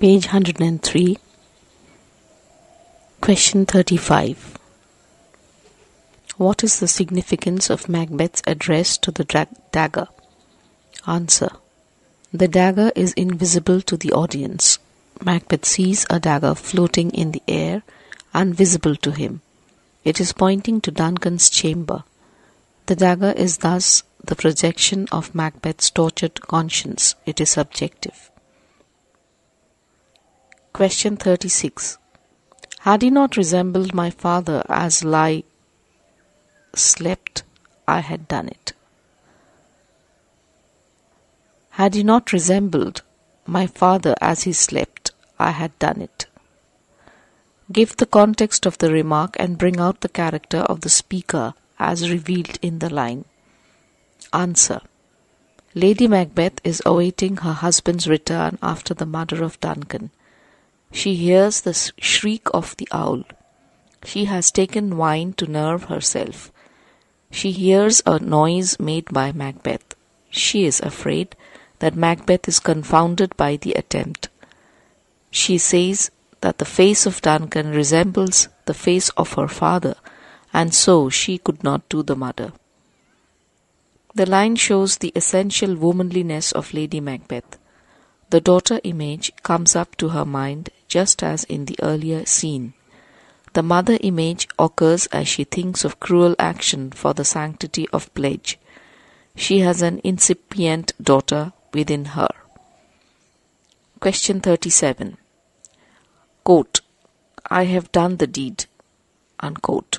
Page 103. Question 35. What is the significance of Macbeth's address to the dra- dagger? Answer. The dagger is invisible to the audience. Macbeth sees a dagger floating in the air, invisible to him. It is pointing to Duncan's chamber. The dagger is thus the projection of Macbeth's tortured conscience. It is subjective. Question 36. Had he not resembled my father as lie slept, I had done it. Had he not resembled my father as he slept, I had done it. Give the context of the remark and bring out the character of the speaker as revealed in the line. Answer. Lady Macbeth is awaiting her husband's return after the murder of Duncan. She hears the shriek of the owl. She has taken wine to nerve herself. She hears a noise made by Macbeth. She is afraid that Macbeth is confounded by the attempt. She says that the face of Duncan resembles the face of her father, and so she could not do the murder. The line shows the essential womanliness of Lady Macbeth. The daughter image comes up to her mind just as in the earlier scene. The mother image occurs as she thinks of cruel action for the sanctity of pledge. She has an incipient daughter within her. Question 37. Quote, I have done the deed. Unquote.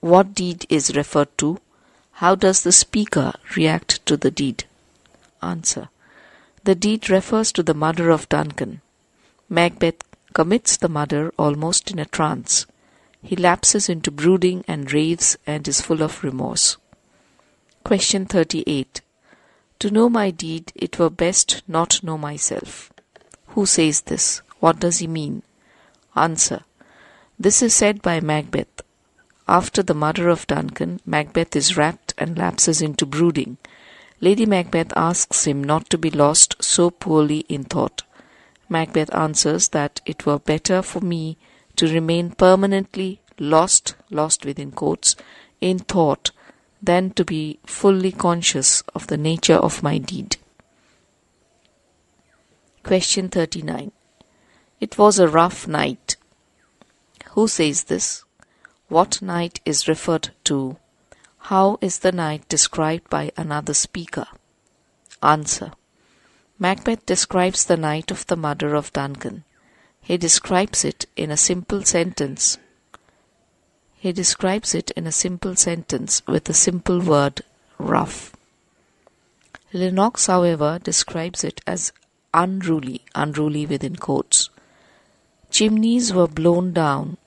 What deed is referred to? How does the speaker react to the deed? Answer. The deed refers to the murder of Duncan. Macbeth commits the murder almost in a trance. He lapses into brooding and raves and is full of remorse. Question 38. To know my deed, it were best not know myself. Who says this? What does he mean? Answer. This is said by Macbeth. After the murder of Duncan, Macbeth is rapt and lapses into brooding. Lady Macbeth asks him not to be lost so poorly in thought. Macbeth answers that it were better for me to remain permanently lost, lost within quotes, in thought, than to be fully conscious of the nature of my deed. Question 39. It was a rough night. Who says this? What night is referred to? How is the night described by another speaker? Answer. Macbeth describes the night of the murder of Duncan. He describes it in a simple sentence. He describes it in a simple sentence with a simple word, rough. Lennox, however, describes it as unruly, unruly within quotes. Chimneys were blown down,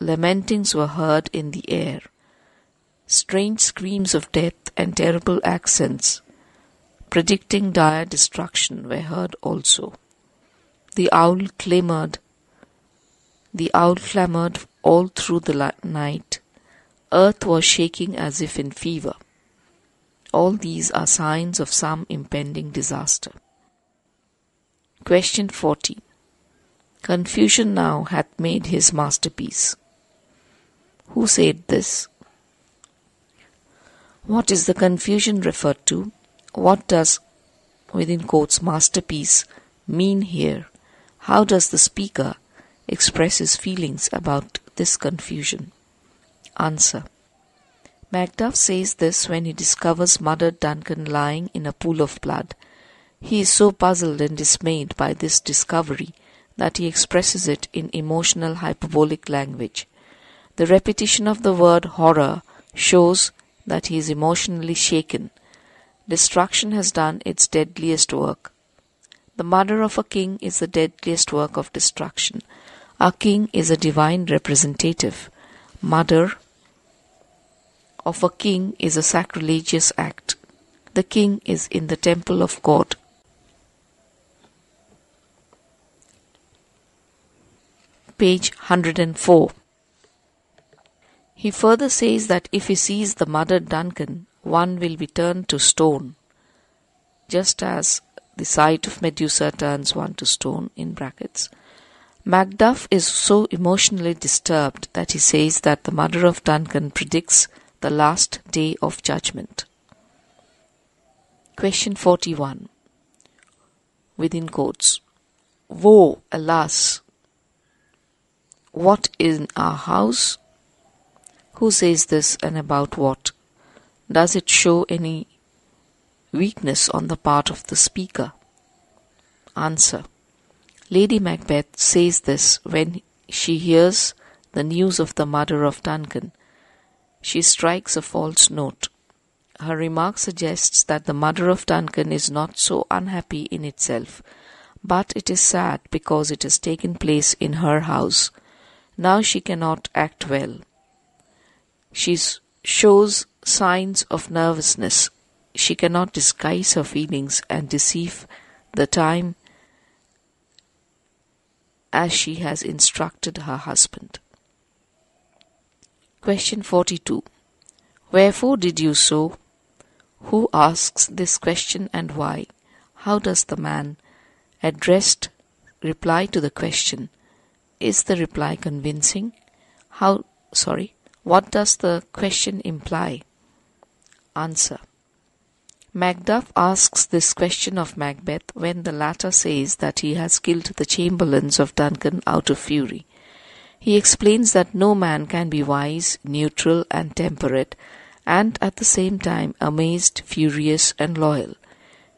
lamentings were heard in the air, strange screams of death and terrible accents, predicting dire destruction, were heard also. The owl clamored, the owl clamored all through the night. Earth was shaking as if in fever. All these are signs of some impending disaster. Question 40. Confusion now hath made his masterpiece. Who said this? What is the confusion referred to? What does, within quotes, masterpiece mean here? How does the speaker express his feelings about this confusion? Answer. Macduff says this when he discovers murdered Duncan lying in a pool of blood. He is so puzzled and dismayed by this discovery that he expresses it in emotional hyperbolic language. The repetition of the word horror shows that he is emotionally shaken. Destruction has done its deadliest work. The murder of a king is the deadliest work of destruction. A king is a divine representative. Murder of a king is a sacrilegious act. The king is in the temple of God. Page 104. He further says that if he sees the murdered Duncan, one will be turned to stone, just as the sight of Medusa turns one to stone in brackets. Macduff is so emotionally disturbed that he says that the mother of Duncan predicts the last day of judgment. Question 41 within quotes Woe, alas! What in our house? Who says this and about what? Does it show any weakness on the part of the speaker? Answer Lady Macbeth says this when she hears the news of the murder of Duncan. She strikes a false note. Her remark suggests that the murder of Duncan is not so unhappy in itself, but it is sad because it has taken place in her house. Now she cannot act well. She shows signs of nervousness. She cannot disguise her feelings and deceive the time as she has instructed her husband. Question 42. Wherefore did you so? Who asks this question and why? How does the man addressed reply to the question? Is the reply convincing? How, sorry, what does the question imply? Answer. Macduff asks this question of Macbeth when the latter says that he has killed the chamberlains of Duncan out of fury. He explains that no man can be wise, neutral, and temperate, and at the same time amazed, furious, and loyal.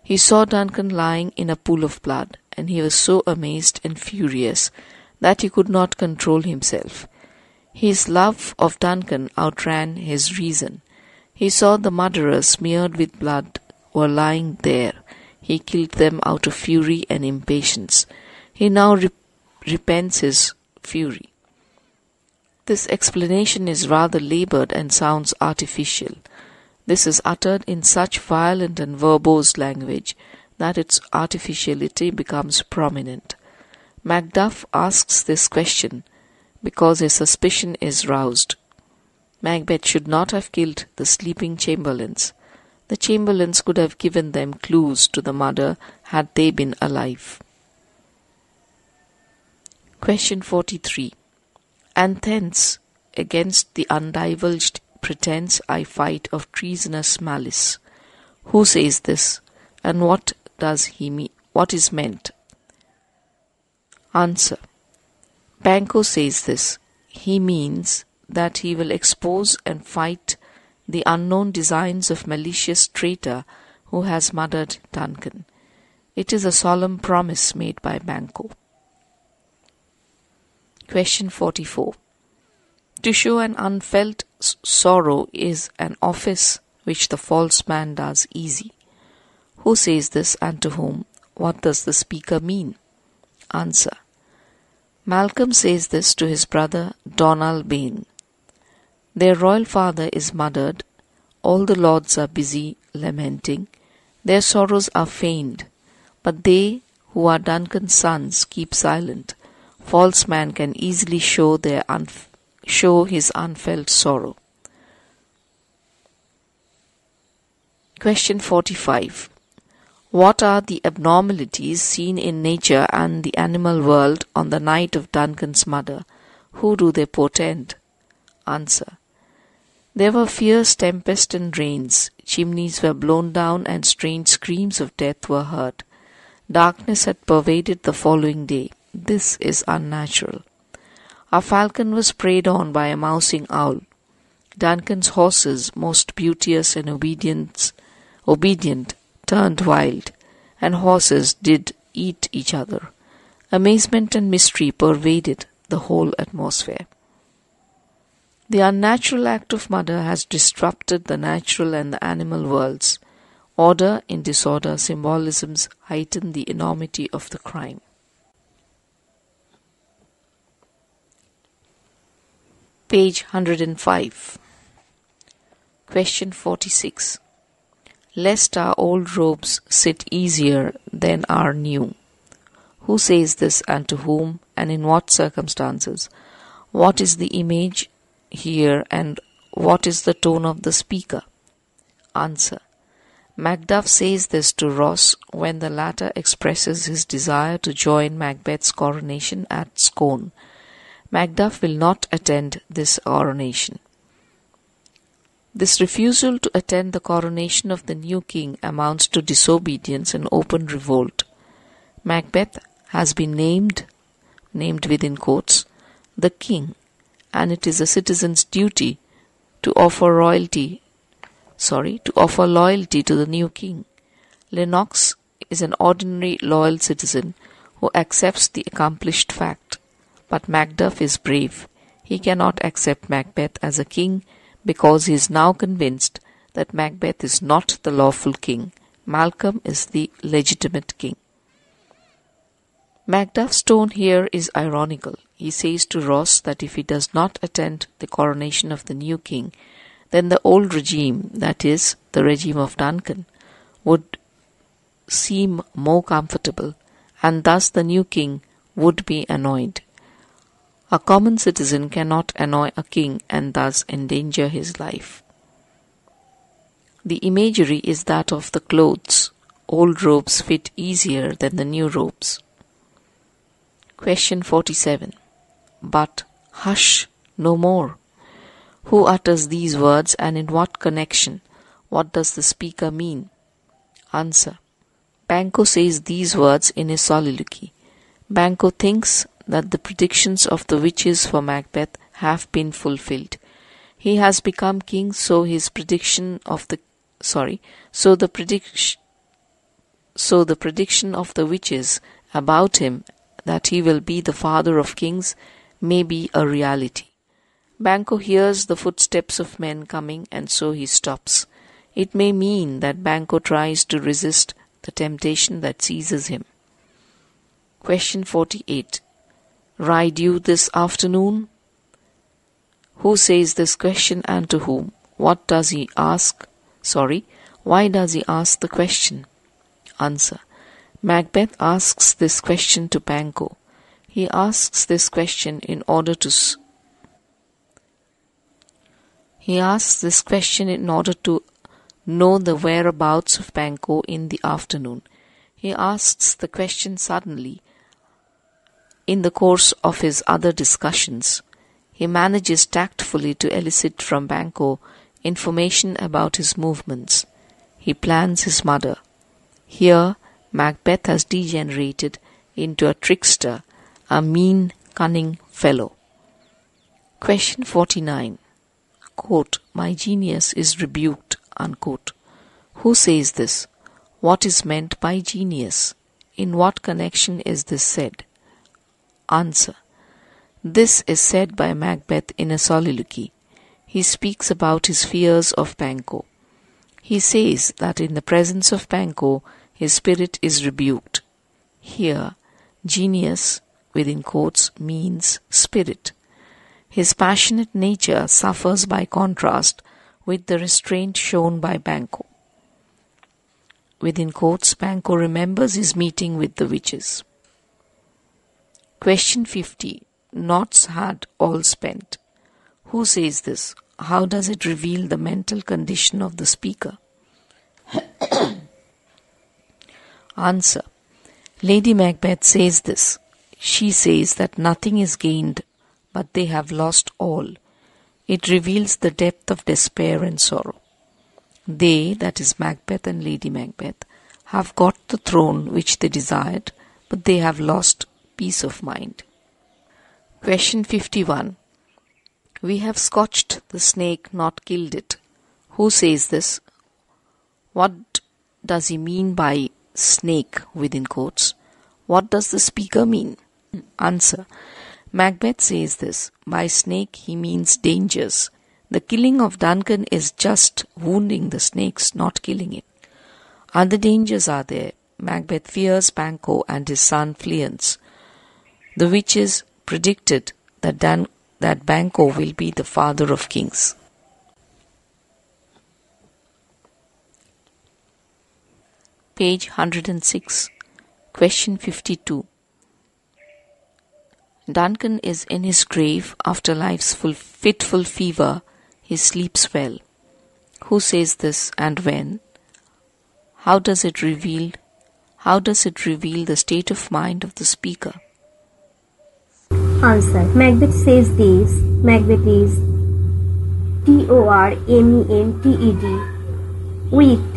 He saw Duncan lying in a pool of blood, and he was so amazed and furious that he could not control himself. His love of Duncan outran his reason. He saw the murderers smeared with blood were lying there. He killed them out of fury and impatience. He now repents his fury. This explanation is rather labored and sounds artificial. This is uttered in such violent and verbose language that its artificiality becomes prominent. Macduff asks this question because his suspicion is roused. Macbeth should not have killed the sleeping chamberlains. The chamberlains could have given them clues to the murder had they been alive. Question 43. And thence, against the undivulged pretence I fight of treasonous malice. Who says this, and what does he mean? What is meant? Answer. Banquo says this. He means that he will expose and fight the unknown designs of malicious traitor who has murdered Duncan. It is a solemn promise made by Banquo. Question 44. To show an unfelt sorrow is an office which the false man does easy. Who says this and to whom? What does the speaker mean? Answer. Malcolm says this to his brother Donalbain. Their royal father is murdered, all the lords are busy lamenting, their sorrows are feigned, but they who are Duncan's sons keep silent. False man can easily show their unf- show his unfelt sorrow. Question 45. What are the abnormalities seen in nature and the animal world on the night of Duncan's murder? Who do they portend? Answer. There were fierce tempests and rains, chimneys were blown down, and strange screams of death were heard. Darkness had pervaded the following day. This is unnatural. A falcon was preyed on by a mousing owl. Duncan's horses, most beauteous and obedient, obedient, turned wild, and horses did eat each other. Amazement and mystery pervaded the whole atmosphere. The unnatural act of murder has disrupted the natural and the animal worlds. Order in disorder symbolisms heighten the enormity of the crime. Page 105. Question 46. Lest our old robes sit easier than our new. Who says this and to whom and in what circumstances? What is the image here and what is the tone of the speaker? Answer. Macduff says this to Ross when the latter expresses his desire to join Macbeth's coronation at Scone. Macduff will not attend this coronation. This refusal to attend the coronation of the new king amounts to disobedience and open revolt. Macbeth has been named, named within quotes, the king, and it is a citizen's duty to offer royalty sorry, to offer loyalty to the new king. Lennox is an ordinary loyal citizen who accepts the accomplished fact. But Macduff is brave. He cannot accept Macbeth as a king because he is now convinced that Macbeth is not the lawful king. Malcolm is the legitimate king. Macduff's tone here is ironical. He says to Ross that if he does not attend the coronation of the new king, then the old regime, that is, the regime of Duncan, would seem more comfortable, and thus the new king would be annoyed. A common citizen cannot annoy a king and thus endanger his life. The imagery is that of the clothes. Old robes fit easier than the new robes. Question 47. But hush, no more. Who utters these words and in what connection? What does the speaker mean? Answer. Banquo says these words in his soliloquy. Banquo thinks that the predictions of the witches for Macbeth have been fulfilled. He has become king, so his prediction of the sorry, so the prediction so the prediction of the witches about him that he will be the father of kings may be a reality. Banquo hears the footsteps of men coming and so he stops. It may mean that Banquo tries to resist the temptation that seizes him. Question 48. Ride you this afternoon? Who says this question and to whom? What does he ask? Sorry, why does he ask the question? Answer. Macbeth asks this question to Banquo. He asks this question in order to he asks this question in order to know the whereabouts of Banquo in the afternoon. He asks the question suddenly. In the course of his other discussions, he manages tactfully to elicit from Banquo information about his movements. He plans his murder. Here, Macbeth has degenerated into a trickster, a mean, cunning fellow. Question 49 quote, My genius is rebuked. Unquote. Who says this? What is meant by genius? In what connection is this said? Answer. This is said by Macbeth in a soliloquy. He speaks about his fears of Banquo. He says that in the presence of Banquo, his spirit is rebuked. Here, genius, within quotes, means spirit. His passionate nature suffers by contrast with the restraint shown by Banquo. Within quotes, Banquo remembers his meeting with the witches. Question 50. Knots had all spent. Who says this? How does it reveal the mental condition of the speaker? Answer. Lady Macbeth says this. She says that nothing is gained but they have lost all. It reveals the depth of despair and sorrow. They, that is Macbeth and Lady Macbeth, have got the throne which they desired, but they have lost peace of mind. Question 51. We have scotched the snake, not killed it. Who says this? What does he mean by snake within quotes? What does the speaker mean? Answer. Macbeth says this. By snake he means dangers. The killing of Duncan is just wounding the snakes, not killing it. Other dangers are there. Macbeth fears Banquo and his son Fleance. The witches predicted that, Dan- that Banquo will be the father of kings. Page 106, question 52. Duncan is in his grave after life's full, fitful fever. He sleeps well. Who says this and when? How does it reveal how does it reveal the state of mind of the speaker? Answer Macbeth says this Macbeth is T O R M E N T E D with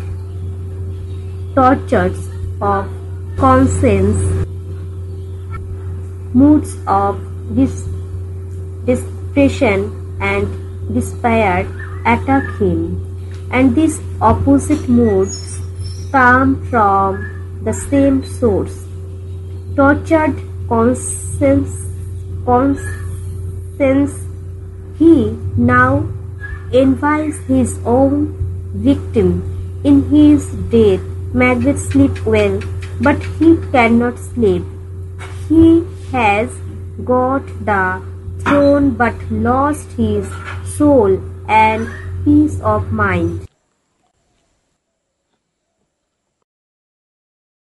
tortures of conscience, moods of dis- depression and despair attack him, and these opposite moods come from the same source. Tortured conscience, conscience he now envies his own victim. In his death, Macbeth sleep well, but he cannot sleep. He has got the throne but lost his soul and peace of mind.